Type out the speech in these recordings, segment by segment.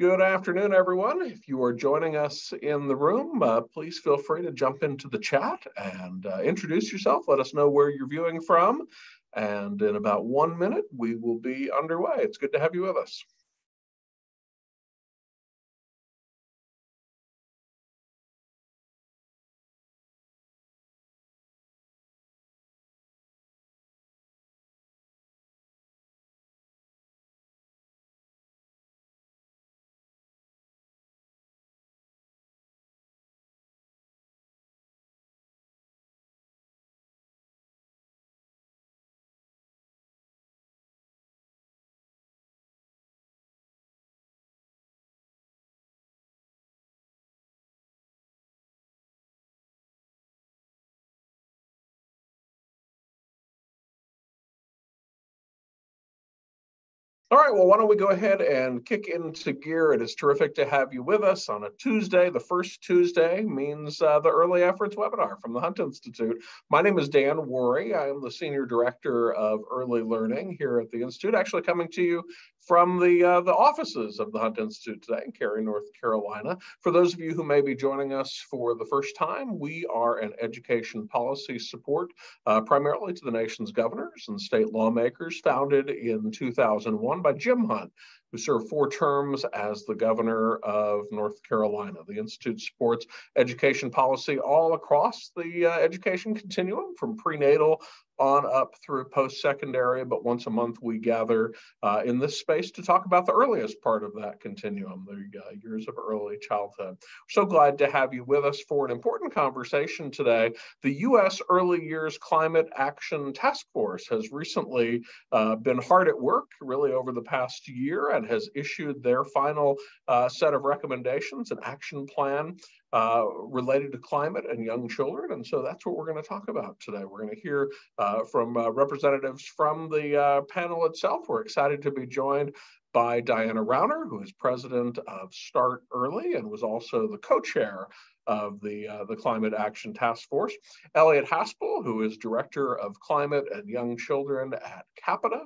Good afternoon, everyone. If you are joining us in the room, uh, please feel free to jump into the chat and uh, introduce yourself. Let us know where you're viewing from. And in about one minute, we will be underway. It's good to have you with us. All right, well, why don't we go ahead and kick into gear? It is terrific to have you with us on a Tuesday. The first Tuesday means uh, the Early Efforts webinar from the Hunt Institute. My name is Dan Wuori. I am the Senior Director of Early Learning here at the Institute, actually coming to you from the, uh, the offices of the Hunt Institute today in Cary, North Carolina. For those of you who may be joining us for the first time, we are an education policy support uh, primarily to the nation's governors and state lawmakers, founded in 2001 by Jim Hunt, who served four terms as the governor of North Carolina. The Institute supports education policy all across the uh, education continuum, from prenatal on up through post-secondary, but once a month we gather uh, in this space to talk about the earliest part of that continuum, the uh, years of early childhood. so glad to have you with us for an important conversation today. The U.S. Early Years Climate Action Task Force has recently uh, been hard at work, really over the past year, and has issued their final uh, set of recommendations, an action plan uh, related to climate and young children. And so that's what we're going to talk about today. We're going to hear uh, from uh, representatives from the uh, panel itself. We're excited to be joined by Diana Rauner, who is president of Start Early and was also the co-chair of the, uh, the Climate Action Task Force, Elliot Haspel, who is Director of Climate and Young Children at CAPITA,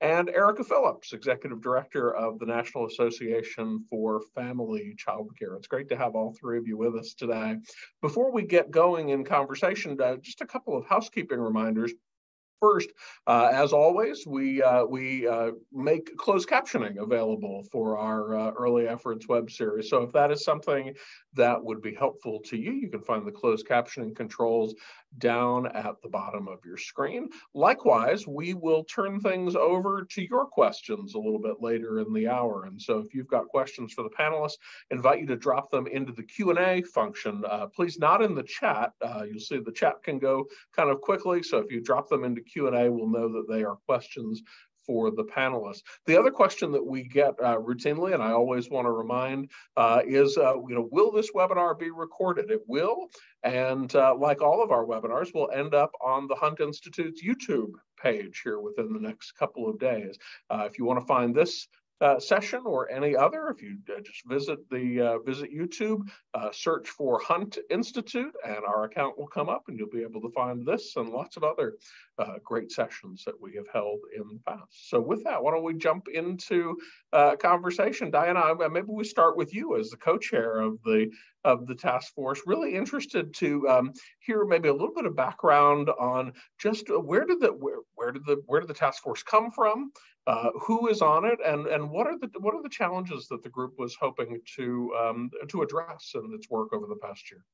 and Erica Phillips, Executive Director of the National Association for Family Childcare. It's great to have all three of you with us today. Before we get going in conversation, uh, just a couple of housekeeping reminders. First, uh, as always, we, uh, we uh, make closed captioning available for our uh, early efforts web series. So if that is something that would be helpful to you, you can find the closed captioning controls down at the bottom of your screen. Likewise, we will turn things over to your questions a little bit later in the hour. And so if you've got questions for the panelists, invite you to drop them into the Q&A function. Uh, please not in the chat. Uh, you'll see the chat can go kind of quickly. So if you drop them into Q&A, we'll know that they are questions for the panelists. The other question that we get uh, routinely, and I always want to remind, uh, is, uh, you know, will this webinar be recorded? It will, and uh, like all of our webinars, will end up on the Hunt Institute's YouTube page here within the next couple of days. Uh, if you want to find this uh, session or any other, if you uh, just visit the uh, visit YouTube, uh, search for Hunt Institute, and our account will come up, and you'll be able to find this and lots of other great sessions that we have held in the past. So, with that, why don't we jump into conversation, Diana? Maybe we start with you as the co-chair of the of the task force. Really interested to um, hear maybe a little bit of background on just where did the where, where did the where did the task force come from? Uh, who is on it, and and what are the what are the challenges that the group was hoping to um, to address in its work over the past year?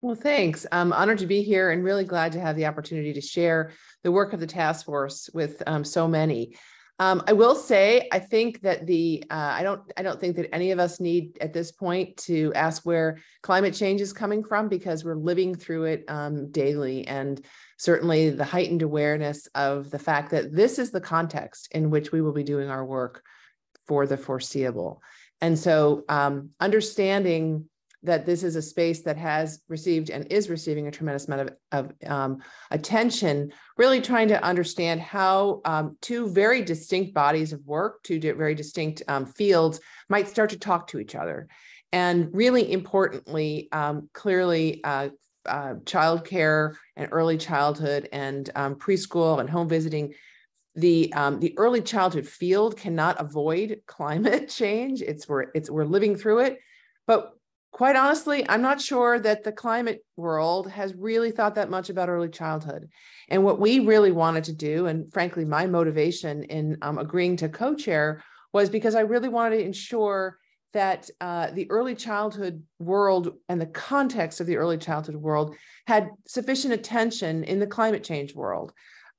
Well, thanks. I'm honored to be here and really glad to have the opportunity to share the work of the task force with um, so many. Um, I will say, I think that the uh, I don't I don't think that any of us need at this point to ask where climate change is coming from because we're living through it um, daily, and certainly the heightened awareness of the fact that this is the context in which we will be doing our work for the foreseeable. And so, um, understanding that this is a space that has received and is receiving a tremendous amount of, of um, attention, really trying to understand how um, two very distinct bodies of work, two very distinct um, fields might start to talk to each other. And really importantly, um, clearly, uh, uh, childcare and early childhood and um, preschool and home visiting the um, the early childhood field cannot avoid climate change. It's we're it's we're living through it, but quite honestly, I'm not sure that the climate world has really thought that much about early childhood. And what we really wanted to do, and frankly, my motivation in um, agreeing to co-chair was because I really wanted to ensure that uh, the early childhood world and the context of the early childhood world had sufficient attention in the climate change world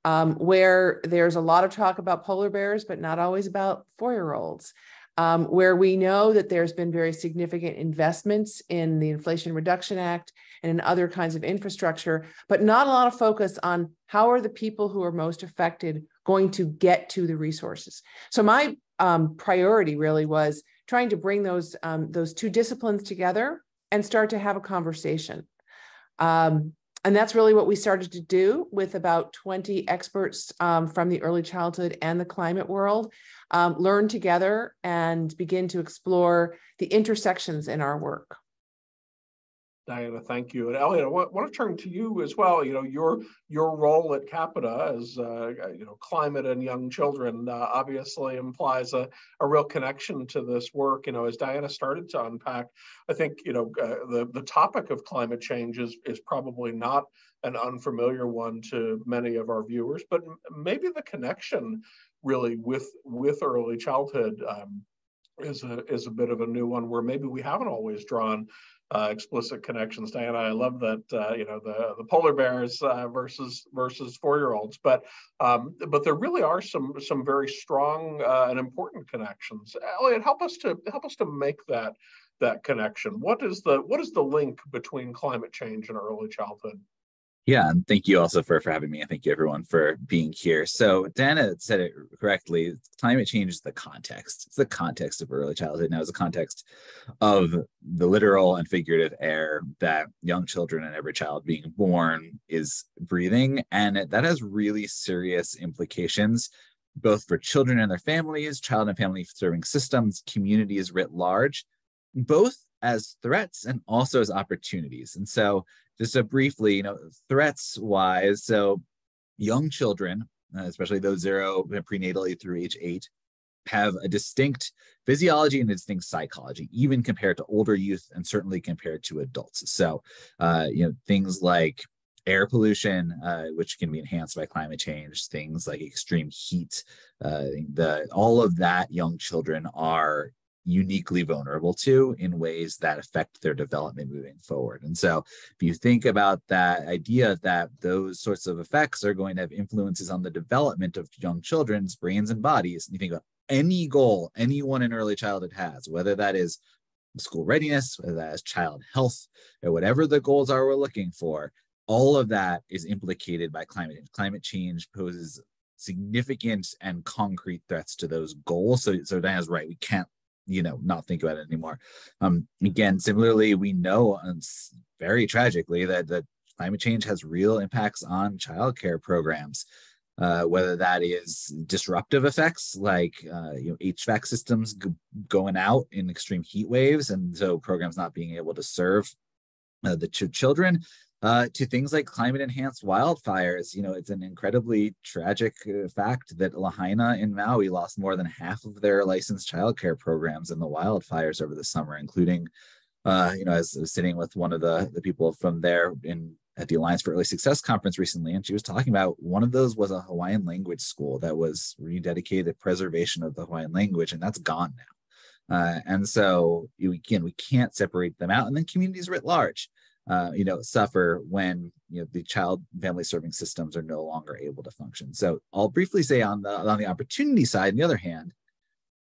um, where there's a lot of talk about polar bears, but not always about four year olds. Um, where we know that there's been very significant investments in the Inflation Reduction Act and in other kinds of infrastructure, but not a lot of focus on how are the people who are most affected going to get to the resources. So my um, priority really was trying to bring those um, those two disciplines together and start to have a conversation. Um, and that's really what we started to do with about 20 experts um, from the early childhood and the climate world, um, learn together and begin to explore the intersections in our work. Diana, thank you. And Elliot, I want, to turn to you as well. You know, your your role at Capita as uh, you know, climate and young children uh, obviously implies a, a real connection to this work. You know, as Diana started to unpack, I think you know uh, the the topic of climate change is is probably not an unfamiliar one to many of our viewers, but maybe the connection really with with early childhood. Um, is a is a bit of a new one where maybe we haven't always drawn uh, explicit connections. Diana, I love that uh, you know the the polar bears uh, versus versus four year olds, but um, but there really are some some very strong uh, and important connections. Elliot, help us to help us to make that that connection. What is the what is the link between climate change and early childhood? Yeah, and thank you also for, for having me. And thank you everyone for being here. So Diana said it correctly. Climate change is the context. It's the context of early childhood. Now it's the context of the literal and figurative air that young children and every child being born is breathing. And that has really serious implications, both for children and their families, child and family serving systems, communities writ large, both as threats and also as opportunities. And so just a briefly, you know, threats wise, so young children, uh, especially those zero prenatally through age eight, have a distinct physiology and a distinct psychology, even compared to older youth and certainly compared to adults. So, uh, you know, things like air pollution, uh, which can be enhanced by climate change, things like extreme heat, uh, the all of that young children are uniquely vulnerable to in ways that affect their development moving forward. And so, if you think about that idea that those sorts of effects are going to have influences on the development of young children's brains and bodies, and you think about any goal anyone in early childhood has, whether that is school readiness, whether that is child health, or whatever the goals are we're looking for, all of that is implicated by climate change. Climate change poses significant and concrete threats to those goals. So, so Diana's right. We can't you know not think about it anymore. Um again similarly we know um, very tragically that that climate change has real impacts on childcare programs. Uh, whether that is disruptive effects like uh, you know HVAC systems g- going out in extreme heat waves, and so programs not being able to serve uh, the ch- children, uh, to things like climate enhanced wildfires. You know, it's an incredibly tragic uh, fact that Lahaina in Maui lost more than half of their licensed childcare programs in the wildfires over the summer, including, uh, you know, I was, I was sitting with one of the, the people from there in at the Alliance for Early Success conference recently, and she was talking about one of those was a Hawaiian language school that was rededicated to preservation of the Hawaiian language, and that's gone now. Uh, and so again, we can't separate them out. And then communities writ large uh, you know, suffer when you know the child family serving systems are no longer able to function. So I'll briefly say on the on the opportunity side, on the other hand,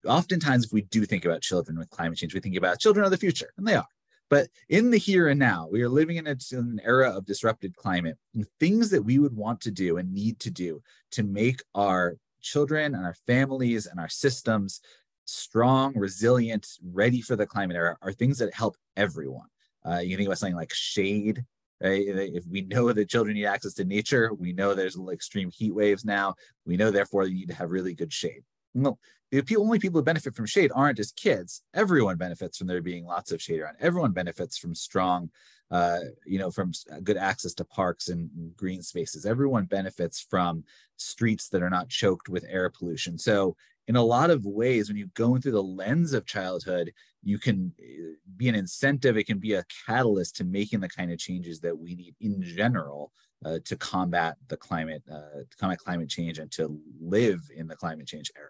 oftentimes if we do think about children with climate change, we think about children of the future, and they are. But in the here and now, we are living in, a, in an era of disrupted climate. And things that we would want to do and need to do to make our children and our families and our systems strong, resilient, ready for the climate era are things that help everyone. Uh, you think about something like shade. Right? If we know that children need access to nature, we know there's extreme heat waves now. We know, therefore, you need to have really good shade. Well, the only people who benefit from shade aren't just kids. Everyone benefits from there being lots of shade around. Everyone benefits from strong, uh, you know, from good access to parks and green spaces. Everyone benefits from streets that are not choked with air pollution. So, in a lot of ways, when you go through the lens of childhood, you can uh, be an incentive. It can be a catalyst to making the kind of changes that we need in general uh, to combat the climate, uh, to combat climate change, and to live in the climate change era.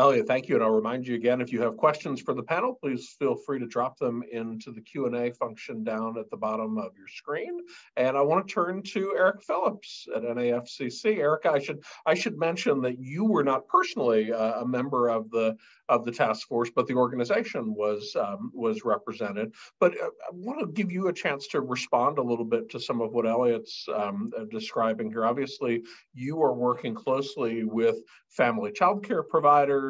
Elliot, thank you. And I'll remind you again, if you have questions for the panel, please feel free to drop them into the Q&A function down at the bottom of your screen. And I want to turn to Eric Phillips at NAFCC. Eric, I should I should mention that you were not personally uh, a member of the of the task force, but the organization was um, was represented. But uh, I want to give you a chance to respond a little bit to some of what Elliot's um, uh, describing here. Obviously, you are working closely with family child care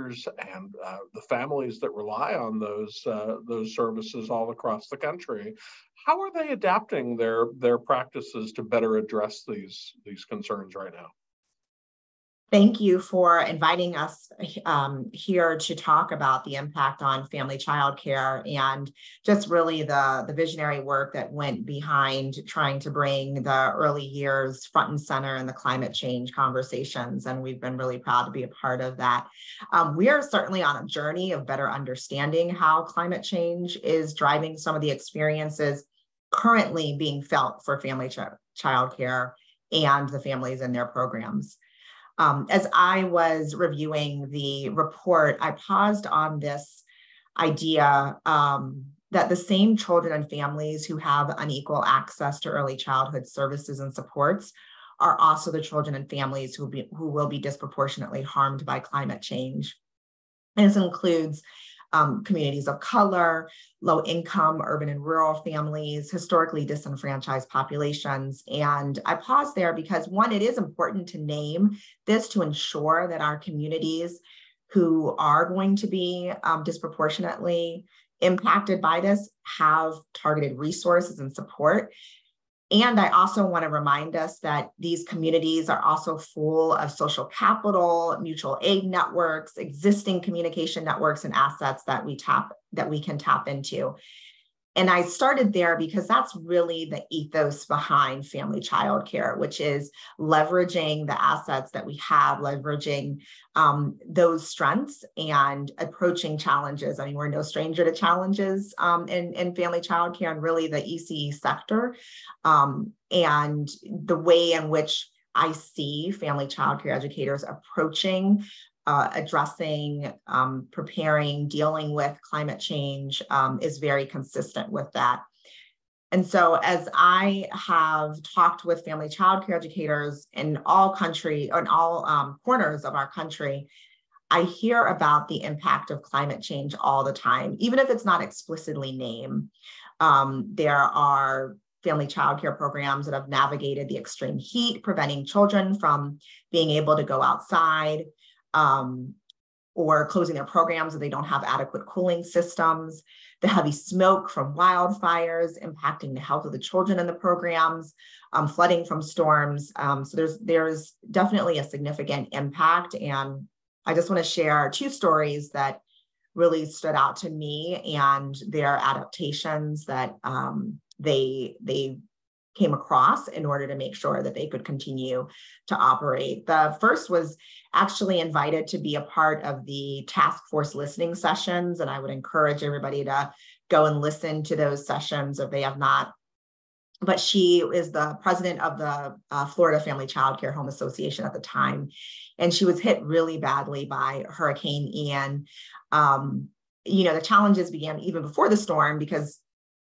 providers and uh, the families that rely on those uh, those services all across the country. How are they adapting their their practices to better address these these concerns right now? Thank you for inviting us um, here to talk about the impact on family child care and just really the, the visionary work that went behind trying to bring the early years front and center in the climate change conversations. And we've been really proud to be a part of that. Um, we are certainly on a journey of better understanding how climate change is driving some of the experiences currently being felt for family ch- child care and the families in their programs. Um, as I was reviewing the report, I paused on this idea um, that the same children and families who have unequal access to early childhood services and supports are also the children and families who will be, who will be disproportionately harmed by climate change. And this includes um, communities of color, low income, urban and rural families, historically disenfranchised populations. And I pause there because one, it is important to name this to ensure that our communities who are going to be um, disproportionately impacted by this have targeted resources and support and I also want to remind us that these communities are also full of social capital, mutual aid networks, existing communication networks and assets that we tap that we can tap into. And I started there because that's really the ethos behind family child care, which is leveraging the assets that we have, leveraging um, those strengths and approaching challenges. I mean, we're no stranger to challenges um, in, in family child care and really the ECE sector. Um, and the way in which I see family child care educators approaching uh, addressing, um, preparing, dealing with climate change um, is very consistent with that. And so, as I have talked with family child care educators in all country, in all um, corners of our country, I hear about the impact of climate change all the time, even if it's not explicitly named. Um, there are family child care programs that have navigated the extreme heat, preventing children from being able to go outside um, or closing their programs if they don't have adequate cooling systems, the heavy smoke from wildfires impacting the health of the children in the programs, um, flooding from storms. Um, so there's there's definitely a significant impact. And I just want to share two stories that really stood out to me and their adaptations that um, they they came across in order to make sure that they could continue to operate. The first was actually invited to be a part of the task force listening sessions, and I would encourage everybody to go and listen to those sessions if they have not. But she is the president of the uh, Florida Family Child Care Home Association at the time, and she was hit really badly by Hurricane Ian. Um, you know, the challenges began even before the storm because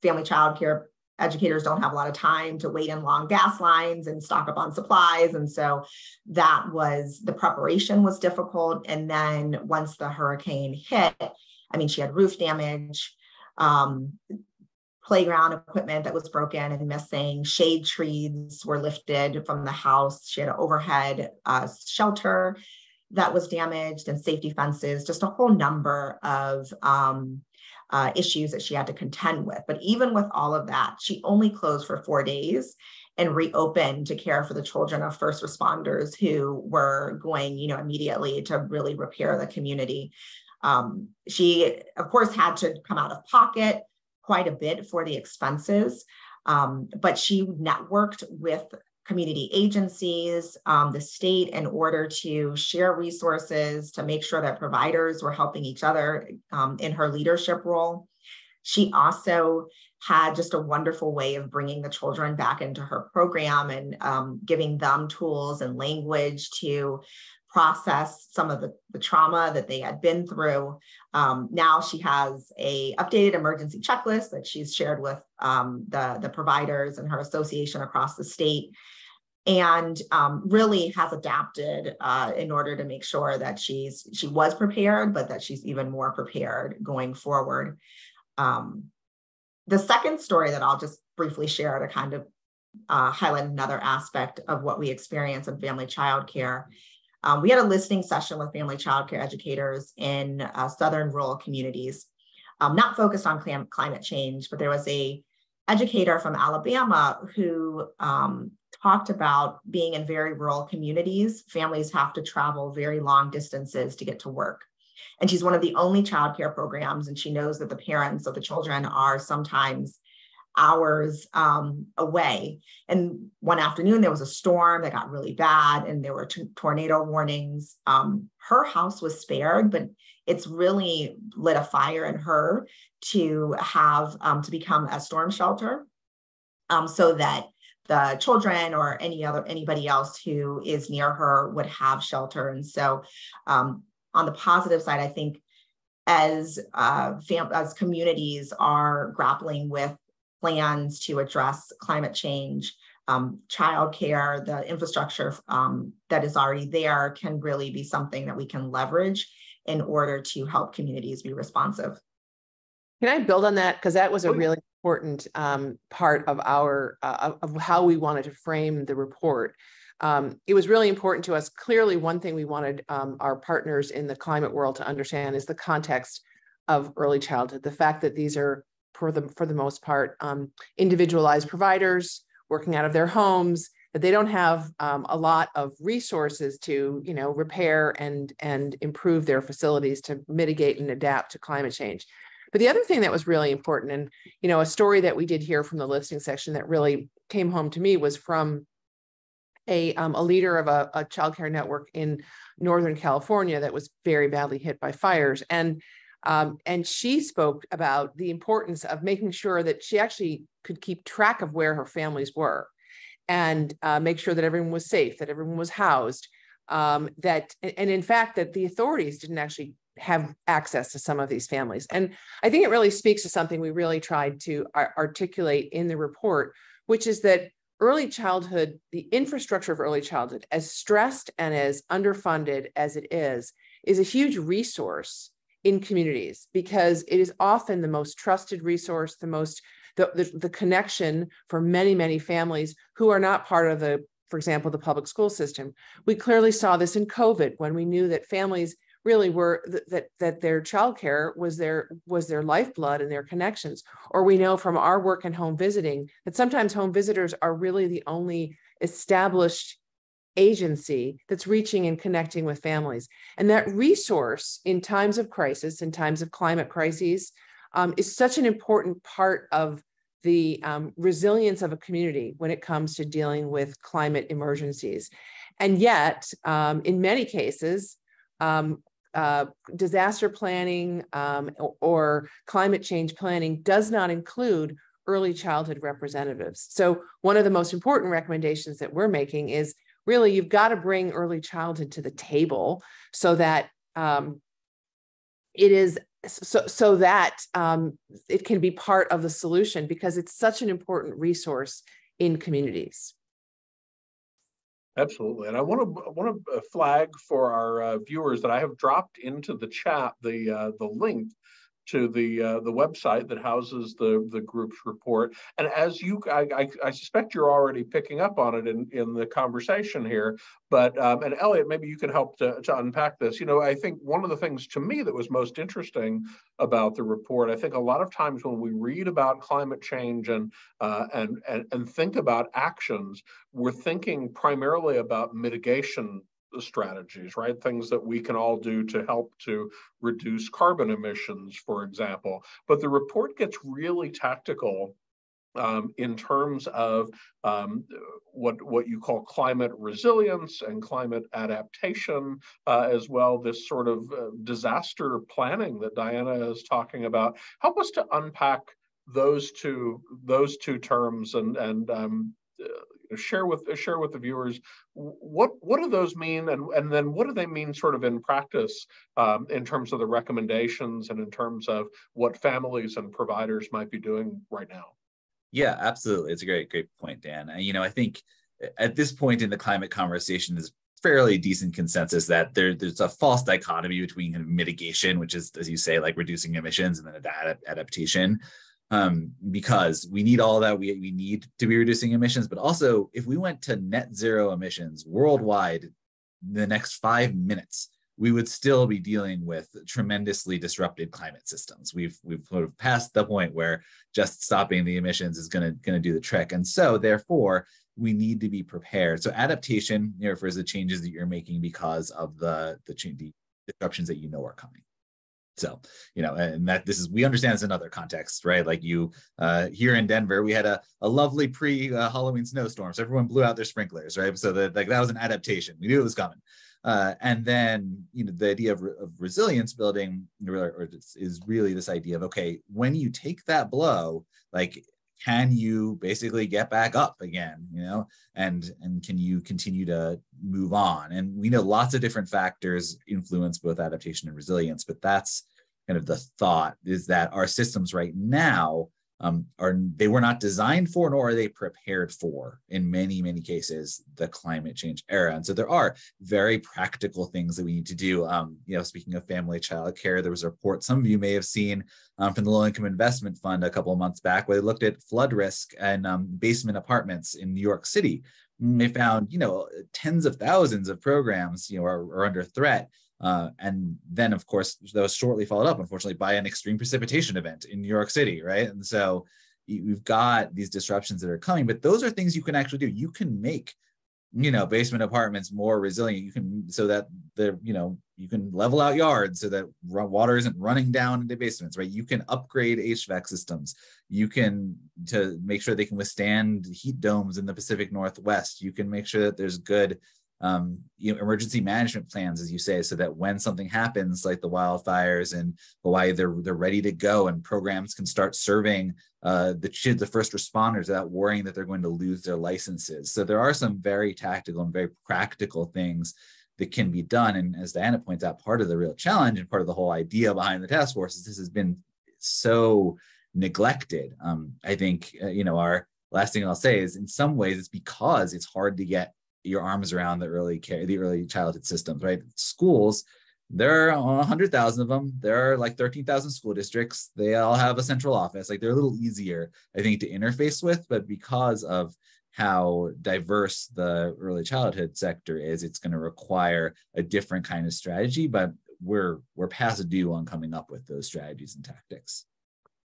family child care educators don't have a lot of time to wait in long gas lines and stock up on supplies. And so that was the preparation was difficult. And then once the hurricane hit i mean she had roof damage um, playground equipment that was broken and missing shade trees were lifted from the house. She had an overhead uh, shelter that was damaged and safety fences just a whole number of um, uh, issues that she had to contend with. But even with all of that, she only closed for four days and reopened to care for the children of first responders who were going, you know, immediately to really repair the community. Um, she, of course, had to come out of pocket quite a bit for the expenses, um, but she networked with community agencies, um, the state, in order to share resources to make sure that providers were helping each other um, in her leadership role. She also had just a wonderful way of bringing the children back into her program and um, giving them tools and language to process some of the, the trauma that they had been through. Um, now she has a updated emergency checklist that she's shared with um, the, the providers and her association across the state and um, really has adapted uh, in order to make sure that she's she was prepared, but that she's even more prepared going forward. Um, the second story that I'll just briefly share to kind of uh, highlight another aspect of what we experience in family childcare. Um, we had a listening session with family childcare educators in uh, southern rural communities, um, not focused on clim climate change, but there was a educator from Alabama who um, talked about being in very rural communities. Families have to travel very long distances to get to work. And she's one of the only childcare programs, and she knows that the parents of the children are sometimes hours um, away. And one afternoon, there was a storm that got really bad, and there were t- tornado warnings. Um, her house was spared, but it's really lit a fire in her to have um, to become a storm shelter um, so that the children or any other anybody else who is near her would have shelter and so um, on the positive side, I think as uh, fam- as communities are grappling with plans to address climate change, um, childcare, the infrastructure um, that is already there can really be something that we can leverage in order to help communities be responsive. Can I build on that? Because that was a really important um, part of our uh, of how we wanted to frame the report um, it was really important to us. Clearly, one thing we wanted um, our partners in the climate world to understand is the context of early childhood. The fact that these are, for the for the most part, um, individualized providers working out of their homes. That they don't have um, a lot of resources to, you know, repair and and improve their facilities to mitigate and adapt to climate change. But the other thing that was really important, and you know, a story that we did hear from the listening section that really came home to me was from a, um, a leader of a, a childcare network in Northern California that was very badly hit by fires. And um, and she spoke about the importance of making sure that she actually could keep track of where her families were and uh, make sure that everyone was safe, that everyone was housed, um, that, and in fact, that the authorities didn't actually have access to some of these families. And I think it really speaks to something we really tried to articulate in the report, which is that early childhood, the infrastructure of early childhood, as stressed and as underfunded as it is, is a huge resource in communities because it is often the most trusted resource, the most the, the, the connection for many, many families who are not part of the, for example, the public school system. We clearly saw this in COVID when we knew that families really were th- that that their childcare was their was their lifeblood and their connections or we know from our work in home visiting that sometimes home visitors are really the only established agency that's reaching and connecting with families and that resource in times of crisis in times of climate crises um, is such an important part of the um, resilience of a community when it comes to dealing with climate emergencies and yet um, in many cases um, uh, disaster planning um, or, or climate change planning does not include early childhood representatives. So one of the most important recommendations that we're making is really you've got to bring early childhood to the table so that um, it is so so that um, it can be part of the solution because it's such an important resource in communities. Absolutely, and I want to want to flag for our uh, viewers that I have dropped into the chat the uh, the link to the uh, the website that houses the the group's report. And as you, I, I, I, suspect you're already picking up on it in, in the conversation here. But um, and Elliot, maybe you can help to, to unpack this. You know, I think one of the things to me that was most interesting about the report, I think a lot of times when we read about climate change and uh, and, and and think about actions, we're thinking primarily about mitigation strategies, right? Things that we can all do to help to reduce carbon emissions, for example. But the report gets really tactical um, in terms of um, what what you call climate resilience and climate adaptation uh, as well. This sort of uh, disaster planning that Diana is talking about. Help us to unpack those two those two terms and and um, share with share with the viewers what what do those mean? And and then what do they mean sort of in practice um, in terms of the recommendations and in terms of what families and providers might be doing right now? Yeah absolutely. It's a great great point dan. And you know i think at this point in the climate conversation is fairly decent consensus that there, there's a false dichotomy between mitigation which is as you say like reducing emissions and then adaptation um, because we need all that. We, we need to be reducing emissions, but also if we went to net zero emissions worldwide the next five minutes, we would still be dealing with tremendously disrupted climate systems. We've we've sort of passed the point where just stopping the emissions is going to going to do the trick, and so therefore we need to be prepared. So adaptation you know, refers to changes that you're making because of the the, the disruptions that you know are coming. So, you know, and that this is, we understand it's another context, right? Like you, uh, here in Denver, we had a, a lovely pre uh, Halloween snowstorm. So everyone blew out their sprinklers, right? So that, like, that was an adaptation. We knew it was coming. Uh, and then, you know, the idea of, of resilience building or, is really this idea of, okay, when you take that blow, like can you basically get back up again you know and and can you continue to move on? And we know lots of different factors influence both adaptation and resilience but that's kind of the thought is that our systems right now um, are they were not designed for nor are they prepared for in many many cases the climate change era. And so there are very practical things that we need to do. Um, you know speaking of family child care there was a report some of you may have seen um, from the low income investment fund a couple of months back where they looked at flood risk and um, basement apartments in new york city. And they found you know tens of thousands of programs you know are, are under threat uh, and then, of course, that was shortly followed up, unfortunately, by an extreme precipitation event in New York City, right? And so you've got these disruptions that are coming, but those are things you can actually do. You can make, you know, basement apartments more resilient. You can so that the you know you can level out yards so that water isn't running down into basements, right? You can upgrade HVAC systems. You can to make sure they can withstand heat domes in the Pacific Northwest. You can make sure that there's good um, you know, emergency management plans, as you say, so that when something happens, like the wildfires in Hawaii, they're they're ready to go, and programs can start serving uh, the the first responders without worrying that they're going to lose their licenses. So there are some very tactical and very practical things that can be done. And as Diana points out, part of the real challenge and part of the whole idea behind the task force is this has been so neglected. Um, I think uh, you know our last thing I'll say is in some ways it's because it's hard to get your arms around the early care, the early childhood systems, right? Schools, there are 100,000 of them. There are like 13,000 school districts. They all have a central office. Like they're a little easier, I think, to interface with. But because of how diverse the early childhood sector is, it's going to require a different kind of strategy. But we're we're past due on coming up with those strategies and tactics.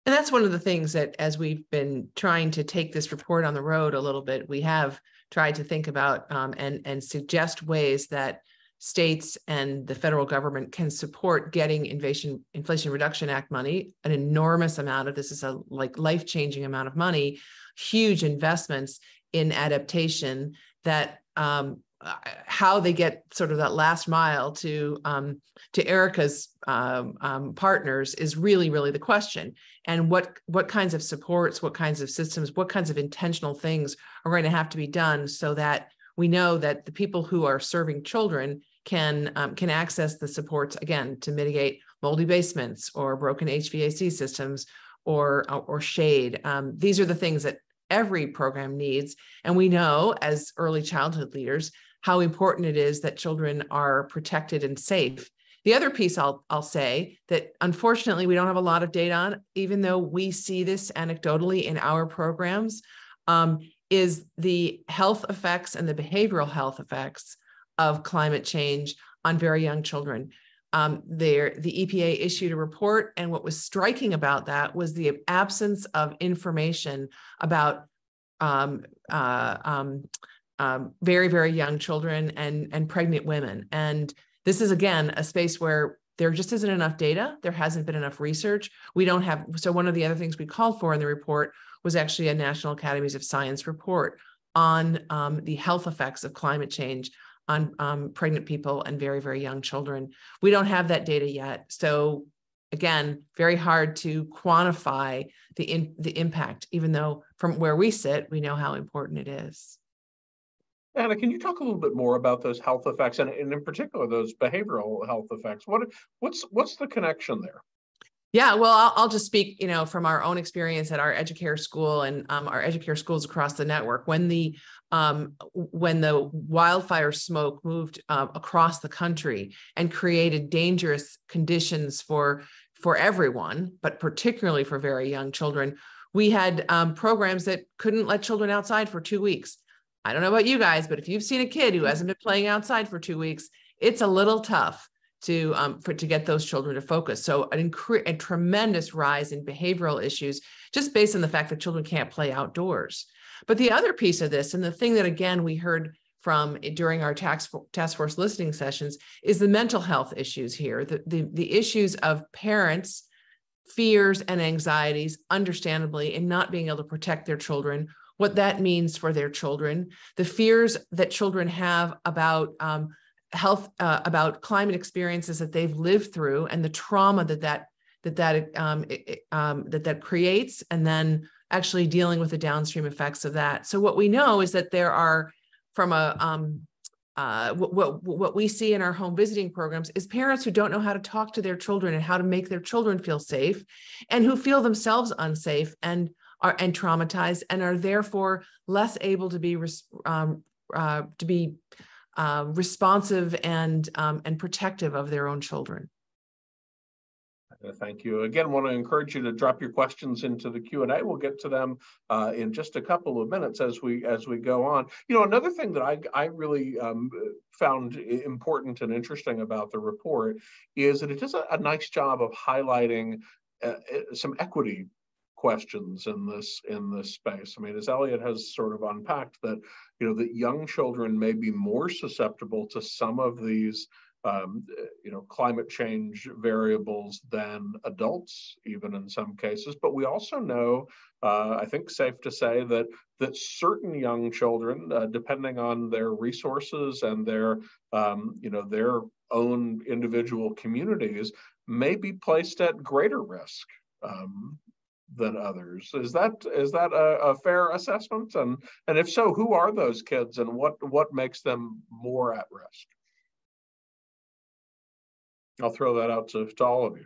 And that's one of the things that, as we've been trying to take this report on the road a little bit, we have tried to think about um, and and suggest ways that states and the federal government can support getting inflation inflation reduction act money an enormous amount of this is a like life changing amount of money huge investments in adaptation that um, uh, how they get sort of that last mile to um, to Erica's um, um, partners is really really the question. And what what kinds of supports, what kinds of systems, what kinds of intentional things are going to have to be done so that we know that the people who are serving children can um, can access the supports again to mitigate moldy basements or broken HVAC systems or or shade. Um, these are the things that every program needs. And we know as early childhood leaders how important it is that children are protected and safe The other piece I'll, I'll say that unfortunately we don't have a lot of data on, even though we see this anecdotally in our programs, um, is the health effects and the behavioral health effects of climate change on very young children. Um, there, the EPA issued a report, and what was striking about that was the absence of information about um, uh, um, um, very, very young children and and pregnant women. And this is again a space where there just isn't enough data. There hasn't been enough research. We don't have. So one of the other things we called for in the report was actually a National Academies of Science report on um, the health effects of climate change on um, pregnant people and very, very young children. We don't have that data yet. So again, very hard to quantify the, in, the impact, even though from where we sit, we know how important it is. Anna, can you talk a little bit more about those health effects and, and in particular those behavioral health effects? What what's what's the connection there? Yeah, well, I'll, I'll, just speak, you know, from our own experience at our Educare school and um, our Educare schools across the network. When the um, when the wildfire smoke moved uh, across the country and created dangerous conditions for for everyone, but particularly for very young children, we had um, programs that couldn't let children outside for two weeks. I don't know about you guys, but if you've seen a kid who hasn't been playing outside for two weeks, it's a little tough to um, for to get those children to focus. So an incre- a tremendous rise in behavioral issues just based on the fact that children can't play outdoors. But the other piece of this, and the thing that again we heard from during our task task force listening sessions, is the mental health issues here. The the, the issues of parents fears and anxieties understandably in not being able to protect their children what that means for their children the fears that children have about um, health uh, about climate experiences that they've lived through and the trauma that that that that um, it, um, that that creates, and then actually dealing with the downstream effects of that. So what we know is that there are, from a um, uh, what, what, what we see in our home visiting programs is parents who don't know how to talk to their children and how to make their children feel safe, and who feel themselves unsafe and are and traumatized and are therefore less able to be um, uh, to be uh, responsive and um, and protective of their own children. Uh, thank you. Again, want to encourage you to drop your questions into the Q&A. We'll get to them uh, in just a couple of minutes as we as we go on. You know, another thing that I, I really um, found important and interesting about the report is that it does a, a nice job of highlighting uh, some equity questions in this in this space. I mean, as Elliot has sort of unpacked that, you know, that young children may be more susceptible to some of these, um, you know, climate change variables than adults, even in some cases. But we also know, uh, I think, safe to say that that certain young children, uh, depending on their resources and their, um, you know, their own individual communities, may be placed at greater risk um, than others. Is that is that a, a, fair assessment? And and if so, who are those kids, and what what makes them more at risk? I'll throw that out to, to all of you.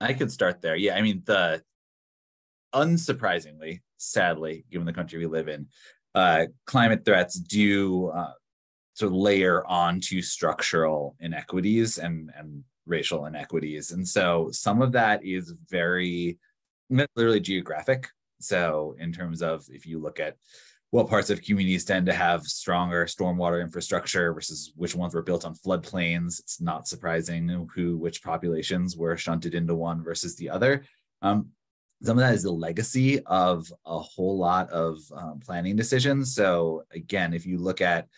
I could start there. Yeah, I mean the unsurprisingly, sadly, given the country we live in, uh, climate threats do uh, sort of layer onto structural inequities and and racial inequities. And so some of that is very literally geographic. So, in terms of if you look at what parts of communities tend to have stronger stormwater infrastructure versus which ones were built on floodplains, it's not surprising who which populations were shunted into one versus the other. Um, some of that is the legacy of a whole lot of um, planning decisions. So again, if you look at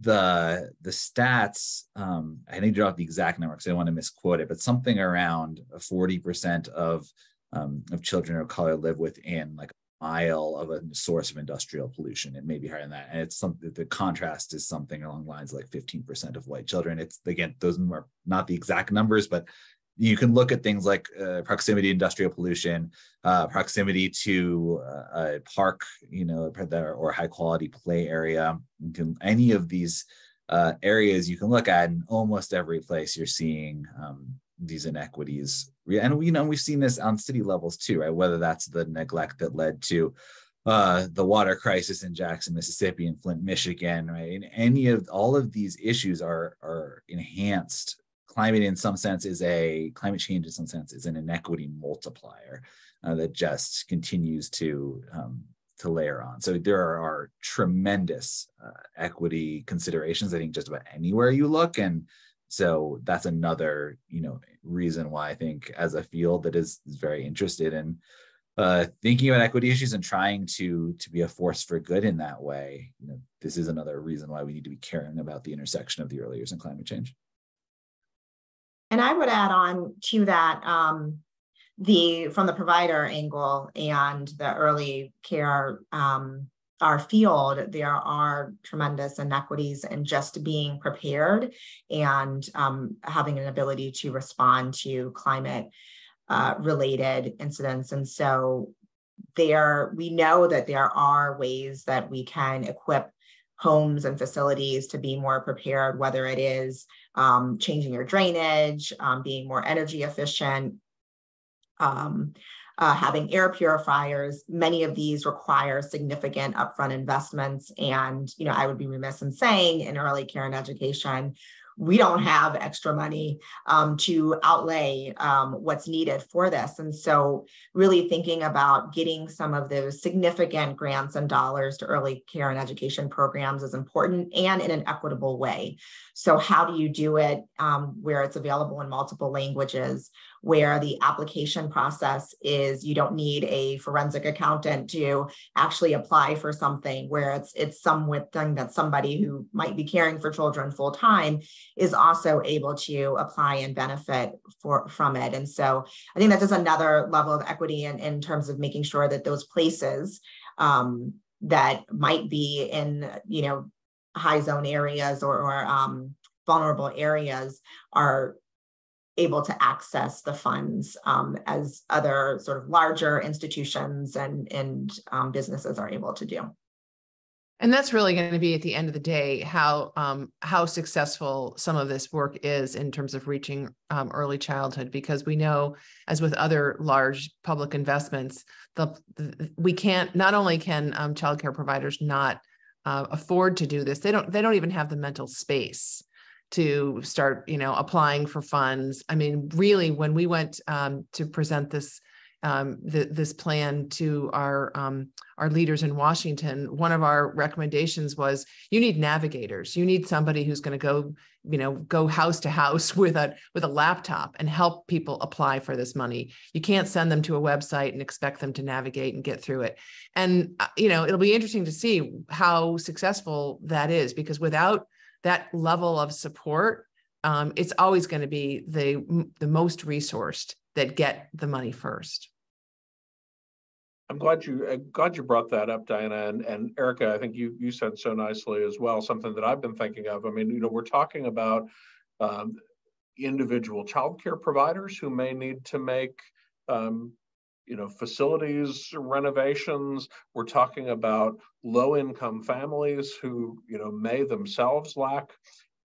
the the stats um i need to drop the exact number because i don't want to misquote it but something around 40% of um, of children of color live within like a mile of a source of industrial pollution. It may be higher than that and it's something the contrast is something along lines like 15% of white children. It's again those are not the exact numbers but you can look at things like uh, proximity industrial pollution, uh, proximity to uh, a park, you know, or high quality play area. You can, any of these uh, areas you can look at, in almost every place you're seeing um, these inequities. And you know we've seen this on city levels too, right? Whether that's the neglect that led to uh, the water crisis in Jackson, Mississippi, and Flint, Michigan, right? And any of all of these issues are are enhanced. Climate, in some sense, is a climate change. In some sense, is an inequity multiplier uh, that just continues to um, to layer on. So there are, tremendous uh, equity considerations. I think just about anywhere you look, and so that's another you know reason why I think as a field that is, is very interested in uh, thinking about equity issues and trying to to be a force for good in that way. You know, this is another reason why we need to be caring about the intersection of the early years and climate change. And I would add on to that um, the from the provider angle and the early care um, our field, there are tremendous inequities in just being prepared and um, having an ability to respond to climate uh, related incidents. And so there, we know that there are ways that we can equip homes and facilities to be more prepared, whether it is um, changing your drainage, um, being more energy efficient, um, uh, having air purifiers. Many of these require significant upfront investments. And, you know, I would be remiss in saying in early care and education, we don't have extra money um, to outlay um, what's needed for this. And so, really thinking about getting some of those significant grants and dollars to early care and education programs is important and in an equitable way. So, how do you do it um, where it's available in multiple languages? Where the application process is you don't need a forensic accountant to actually apply for something where it's it's something that somebody who might be caring for children full time is also able to apply and benefit for from it. And so i think that's just another level of equity in, in terms of making sure that those places um, that might be in you know high zone areas or, or um, vulnerable areas are able to access the funds um, as other sort of larger institutions and, and um, businesses are able to do. And that's really going to be at the end of the day how um, how successful some of this work is in terms of reaching um, early childhood, because we know, as with other large public investments, the, the we can't not only can um, childcare providers not uh, afford to do this, they don't they don't even have the mental space to start, you know, applying for funds. I mean, really, when we went um, to present this um, this plan to our um, our leaders in Washington, one of our recommendations was you need navigators. You need somebody who's going to go, you know, go house to house with a with a laptop and help people apply for this money. You can't send them to a website and expect them to navigate and get through it. And uh, you know, it'll be interesting to see how successful that is because without that level of support, um, it's always going to be the the most resourced that get the money first. I'm glad you I'm glad you brought that up, Diana and, and Erica. I think you you said so nicely as well. Something that I've been thinking of. I mean, you know, we're talking about um, individual childcare providers who may need to make um, you know facilities renovations. We're talking about low income families who you know may themselves lack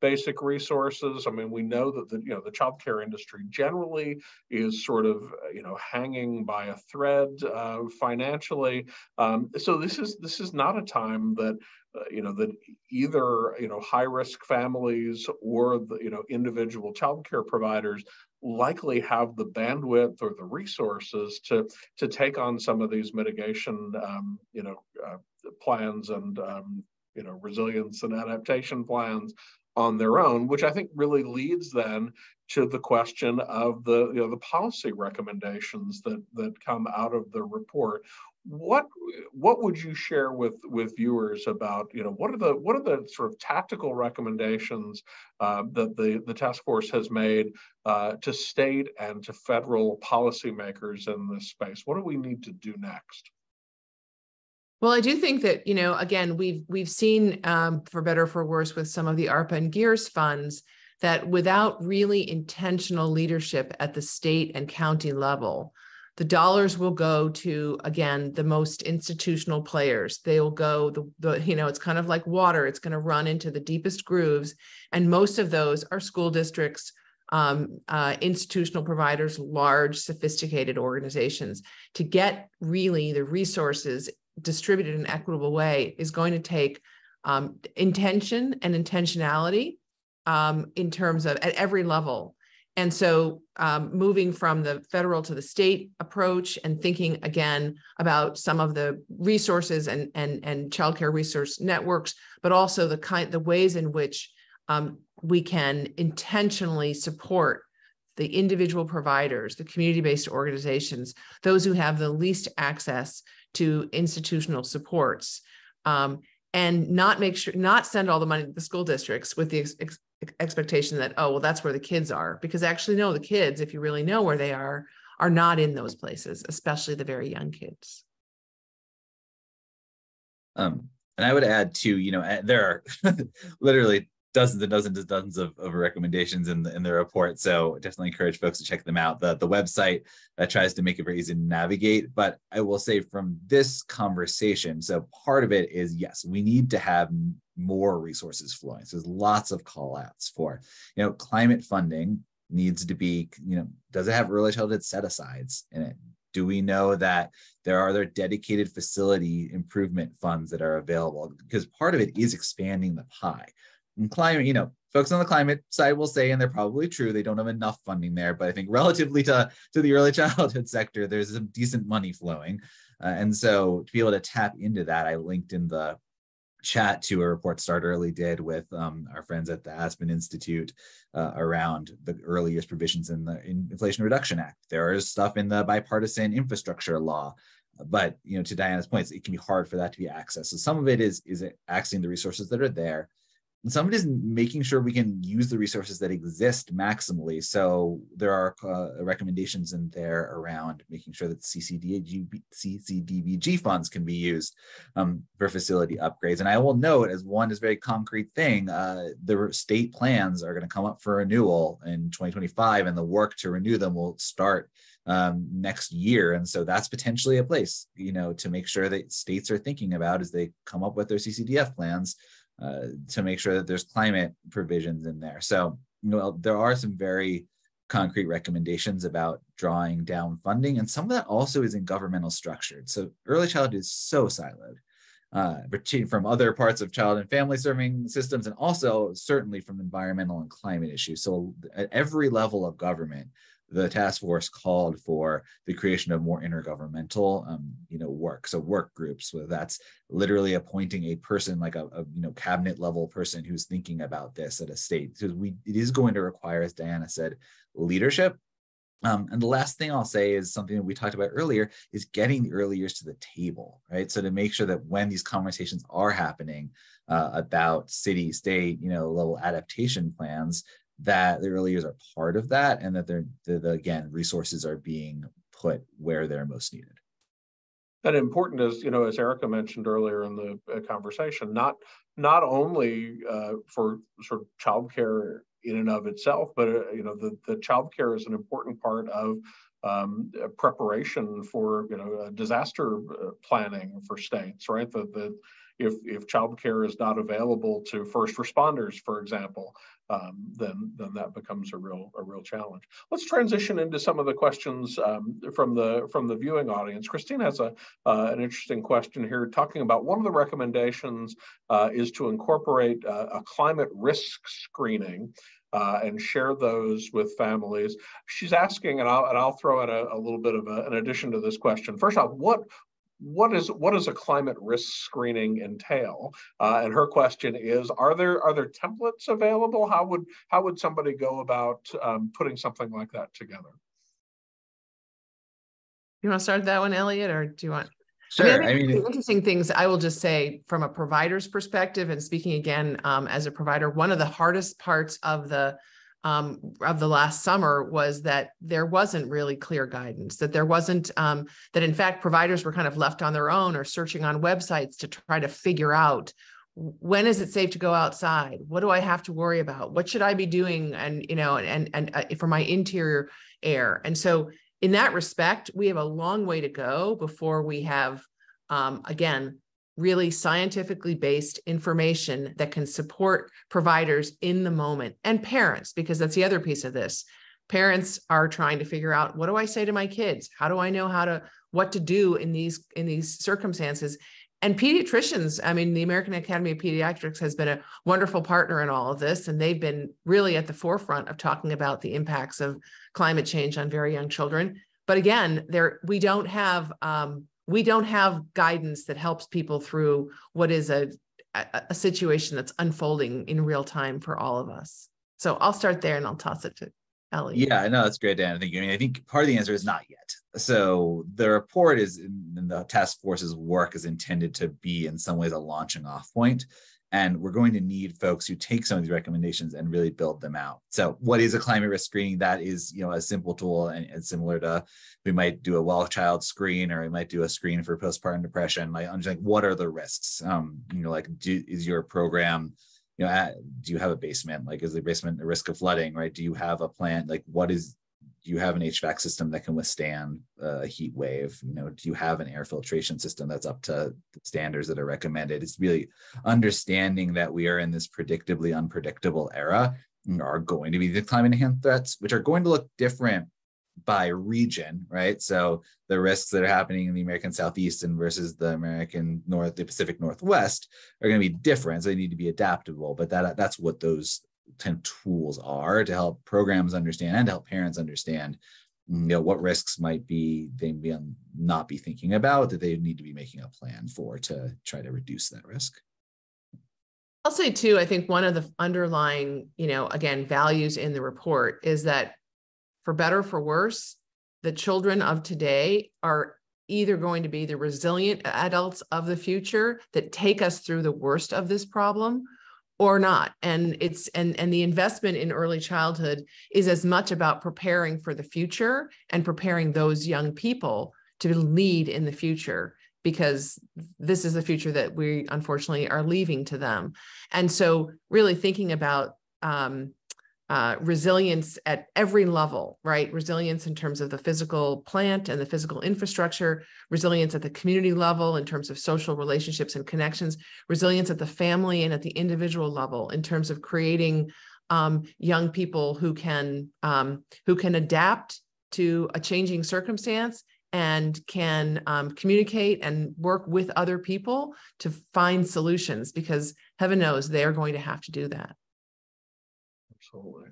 basic resources. I mean we know that the you know the child care industry generally is sort of you know hanging by a thread uh, financially. Um, so this is this is not a time that uh, you know that either you know high risk families or the you know individual child care providers likely have the bandwidth or the resources to to take on some of these mitigation um, you know uh, plans and um, you know resilience and adaptation plans on their own which i think really leads then to the question of the you know the policy recommendations that that come out of the report what what would you share with with viewers about you know what are the what are the sort of tactical recommendations uh, that the the task force has made uh, to state and to federal policymakers in this space? What do we need to do next? Well, I do think that you know, again, we've we've seen, um, for better for worse, with some of the ARPA and Gears funds, that without really intentional leadership at the state and county level, the dollars will go to again the most institutional players. They will go the, the you know it's kind of like water. It's going to run into the deepest grooves. And most of those are school districts um, uh, institutional providers large sophisticated organizations. To get really the resources distributed in an equitable way is going to take um, intention and intentionality um, in terms of at every level. And so um, moving from the federal to the state approach and thinking again about some of the resources and, and, and childcare resource networks, but also the kind the ways in which um, we can intentionally support the individual providers, the community-based organizations, those who have the least access to institutional supports, um, and not make sure, not send all the money to the school districts with the ex expectation that, oh, well, that's where the kids are. Because actually, no, the kids, if you really know where they are, are not in those places, especially the very young kids. Um, and I would add too, you know, there are literally dozens and dozens and dozens of, of recommendations in the in the report. So definitely encourage folks to check them out. The the website that tries to make it very easy to navigate. But I will say from this conversation, so part of it is yes, we need to have more resources flowing. So there's lots of call outs for, you know, climate funding needs to be, you know, does it have early childhood set asides in it? Do we know that there are other dedicated facility improvement funds that are available? Because part of it is expanding the pie. And climate, you know, folks on the climate side will say, and they're probably true, they don't have enough funding there. But I think relatively to, to the early childhood sector, there's some decent money flowing. Uh, and so to be able to tap into that, I linked in the chat to a report Start Early did with um, our friends at the Aspen Institute uh, around the earliest provisions in the Inflation Reduction Act. There is stuff in the bipartisan infrastructure law but you know to diana's points it can be hard for that to be accessed so some of it is is accessing the resources that are there and some of it is making sure we can use the resources that exist maximally. So there are uh, recommendations in there around making sure that CCDG, CCDBG funds can be used um, for facility upgrades. And I will note, as one is very concrete thing, uh, the state plans are going to come up for renewal in 2025, and the work to renew them will start um, next year. And so that's potentially a place, you know, to make sure that states are thinking about as they come up with their CCDF plans uh, to make sure that there's climate provisions in there. So, you know, there are some very concrete recommendations about drawing down funding, and some of that also is in governmental structured. So, early childhood is so siloed. Uh, from other parts of child and family serving systems, and also certainly from environmental and climate issues. So, at every level of government, the task force called for the creation of more intergovernmental um, you know work so work groups whether that's literally appointing a person like a, a, you know cabinet level person who's thinking about this at a state because we it is going to require as diana said leadership um, and the last thing I'll say is something that we talked about earlier is getting the early years to the table, right? So to make sure that when these conversations are happening uh, about city, state, you know, level adaptation plans, that the early years are part of that and that they're the, again resources are being put where they're most needed. And important as you know as erica mentioned earlier in the uh, conversation not not only uh, for sort of childcare in and of itself but uh, you know the, the childcare is an important part of um, preparation for you know disaster uh, planning for states right? The, the if if childcare is not available to first responders for example um, then then that becomes a real a real challenge. Let's transition into some of the questions um, from the from the viewing audience. Christine has a uh, an interesting question here, talking about one of the recommendations uh, is to incorporate uh, a climate risk screening. Uh, and share those with families. She's asking, and I'll, and I'll throw in a, a little bit of a, an addition to this question. First off, what what is what does a climate risk screening entail? Uh, and her question is: Are there are there templates available? How would how would somebody go about um, putting something like that together? You want to start that one, Elliot, or do you want? Sure. I mean, I mean interesting things. I will just say, from a provider's perspective, and speaking again um, as a provider, one of the hardest parts of the um, of the last summer was that there wasn't really clear guidance, that there wasn't, um, that in fact, providers were kind of left on their own or searching on websites to try to figure out when is it safe to go outside? What do I have to worry about? What should I be doing? And, you know, and, and, uh, for my interior air. And so in that respect, we have a long way to go before we have, um, again, really scientifically based information that can support providers in the moment and parents, because that's the other piece of this. parents are trying to figure out what do I say to my kids? How do I know how to what to do in these in these circumstances? And pediatricians, I mean, the American Academy of Pediatrics has been a wonderful partner in all of this, and they've been really at the forefront of talking about the impacts of climate change on very young children. But again, there we don't have um, we don't have guidance that helps people through what is a, a, a situation that's unfolding in real time for all of us. So I'll start there and I'll toss it to Ellie. Yeah, I know that's great, Dan. I think I mean I think part of the answer is not yet. So the report is in the task force's work is intended to be in some ways a launching off point. And we're going to need folks who take some of these recommendations and really build them out. So, what is a climate risk screening? That is, you know, a simple tool and, and similar to we might do a well child screen or we might do a screen for postpartum depression. Like, I'm just like what are the risks? Um, you know, like do, is your program you know, at, do you have a basement? Like, is the basement a risk of flooding, right? Do you have a plant? Like, what is, do you have an HVAC system that can withstand a heat wave? You know, do you have an air filtration system that's up to standards that are recommended? It's really understanding that we are in this predictably unpredictable era are going to be the climate enhanced threats, which are going to look different by region, right? So the risks that are happening in the American Southeast and versus the American North, the Pacific Northwest are going to be different. So they need to be adaptable. But that that's what those 10 tools are to help programs understand and to help parents understand you know what risks might be they may um, not be thinking about that they need to be making a plan for to try to reduce that risk. I'll say too i think one of the underlying you know again values in the report is that for better for worse, the children of today are either going to be the resilient adults of the future that take us through the worst of this problem or not. And it's and and the investment in early childhood is as much about preparing for the future and preparing those young people to lead in the future because this is the future that we unfortunately are leaving to them. And so really thinking about um, uh, resilience at every level, right? Resilience in terms of the physical plant and the physical infrastructure, resilience at the community level in terms of social relationships and connections, resilience at the family and at the individual level in terms of creating um, young people who can um, who can adapt to a changing circumstance and can um, communicate and work with other people to find solutions because heaven knows they are going to have to do that absolutely.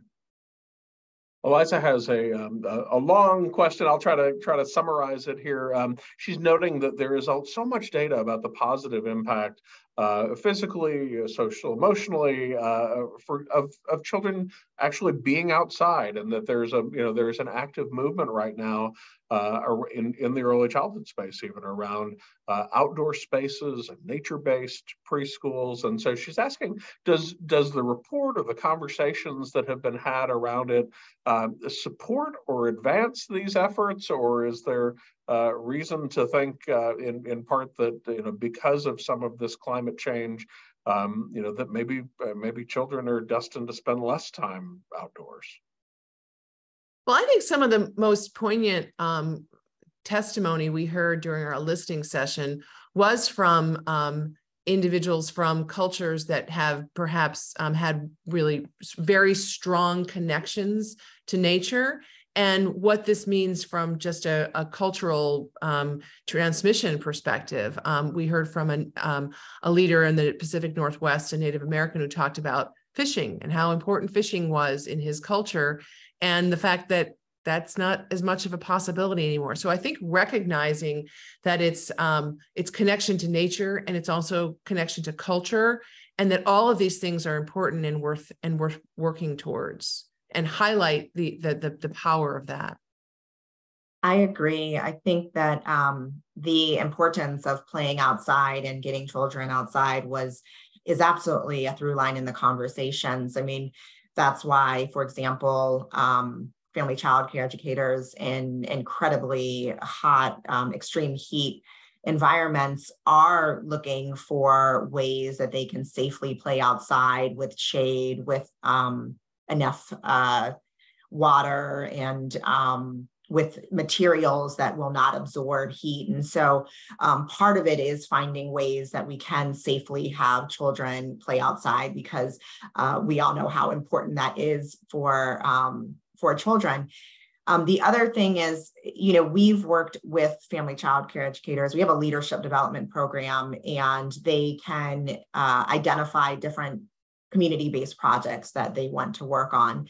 Eliza has a, um, a, a long question. I'll try to try to summarize it here. Um, she's noting that there is so much data about the positive impact uh, physically, uh, social, emotionally, uh, for of, of children actually being outside, and that there's a you know there's an active movement right now uh, in in the early childhood space, even around uh, outdoor spaces and nature-based preschools. And so she's asking, does does the report or the conversations that have been had around it um, support or advance these efforts, or is there uh, reason to think, uh, in in part, that you know because of some of this climate change, um, you know that maybe uh, maybe children are destined to spend less time outdoors. Well, I think some of the most poignant um, testimony we heard during our listening session was from um, individuals from cultures that have perhaps um, had really very strong connections to nature and what this means from just a, a cultural um, transmission perspective. Um, we heard from an, um, a leader in the Pacific Northwest, a Native American, who talked about fishing and how important fishing was in his culture, and the fact that that's not as much of a possibility anymore. So I think recognizing that it's um, it's connection to nature and it's also connection to culture, and that all of these things are important and worth and worth working towards and highlight the the the, the power of that. I agree. I think that um, the importance of playing outside and getting children outside was is absolutely a through line in the conversations. I mean, that's why, for example, um, family child care educators in incredibly hot, um, extreme heat environments are looking for ways that they can safely play outside with shade, with um, enough uh, water and um, with materials that will not absorb heat. And so um, part of it is finding ways that we can safely have children play outside because uh, we all know how important that is for um, for children. Um, the other thing is, you know, we've worked with family child care educators. We have a leadership development program, and they can uh, identify different community based projects that they want to work on.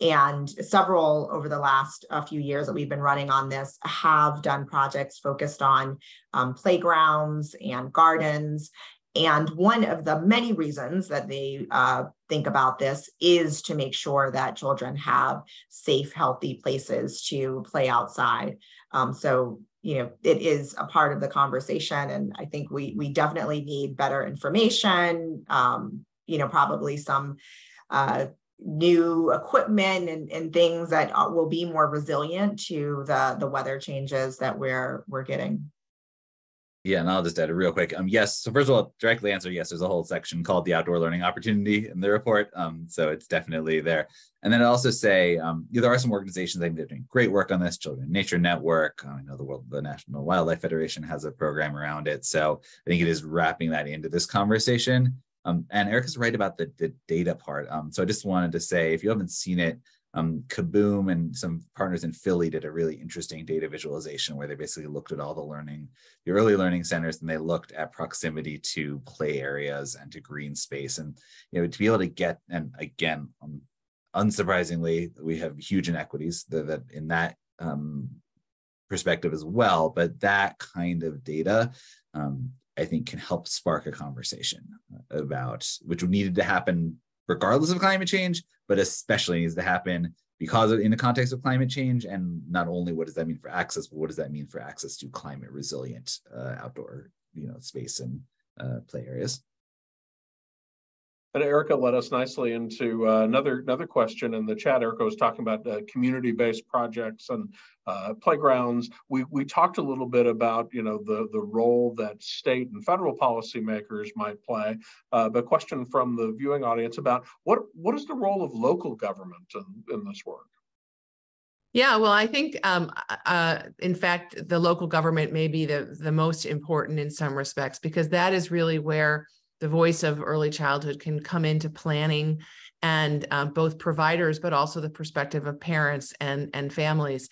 And several over the last uh, few years that we've been running on this have done projects focused on um, playgrounds and gardens. And one of the many reasons that they uh, think about this is to make sure that children have safe, healthy places to play outside. Um, so, you know, it is a part of the conversation. And I think we, we definitely need better information, um, you know, probably some uh, new equipment and, and things that will be more resilient to the the weather changes that we're we're getting. Yeah, and I'll just add it real quick. Um, yes. So first of all, directly answer yes. There's a whole section called the outdoor learning opportunity in the report. Um, so it's definitely there. And then I also say um, there are some organizations that are doing great work on this. Children Nature Network. I know the World, the National Wildlife Federation has a program around it. So I think it is wrapping that into this conversation. Um, and Erica's right about the, the data part. Um, so I just wanted to say, if you haven't seen it, um, Kaboom and some partners in Philly did a really interesting data visualization where they basically looked at all the learning, the early learning centers, and they looked at proximity to play areas and to green space. And you know, to be able to get, and again, um, unsurprisingly, we have huge inequities that, that in that um, perspective as well. But that kind of data um, I think can help spark a conversation about which needed to happen regardless of climate change, but especially needs to happen because of in the context of climate change. And not only what does that mean for access, but what does that mean for access to climate resilient uh, outdoor, you know, space and uh, play areas. And Erica led us nicely into uh, another another question in the chat. Erica was talking about uh, community-based projects and uh, playgrounds. We we talked a little bit about you know the the role that state and federal policymakers might play. Uh, but question from the viewing audience about what what is the role of local government in, in this work? Yeah, well, I think, um, uh, in fact, the local government may be the the most important in some respects because that is really where the voice of early childhood can come into planning and um, both providers, but also the perspective of parents and, and families.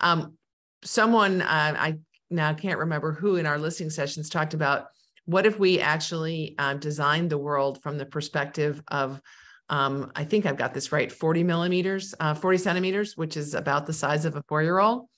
Um, someone, uh, I now can't remember who in our listening sessions talked about what if we actually uh, designed the world from the perspective of um, I think I've got this right, 40 millimeters, uh, 40 centimeters, which is about the size of a four-year-old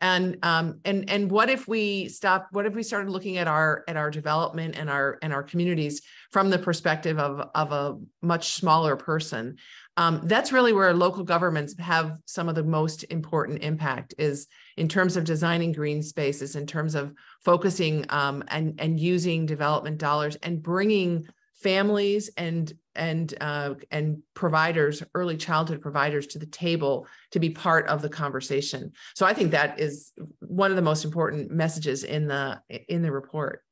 and um, and and what if we stop what if we started looking at our at our development and our and our communities from the perspective of of a much smaller person? Um, that's really where local governments have some of the most important impact is in terms of designing green spaces in terms of focusing um, and and using development dollars and bringing families and and uh, and providers, early childhood providers, to the table to be part of the conversation. So I think that is one of the most important messages in the in the report.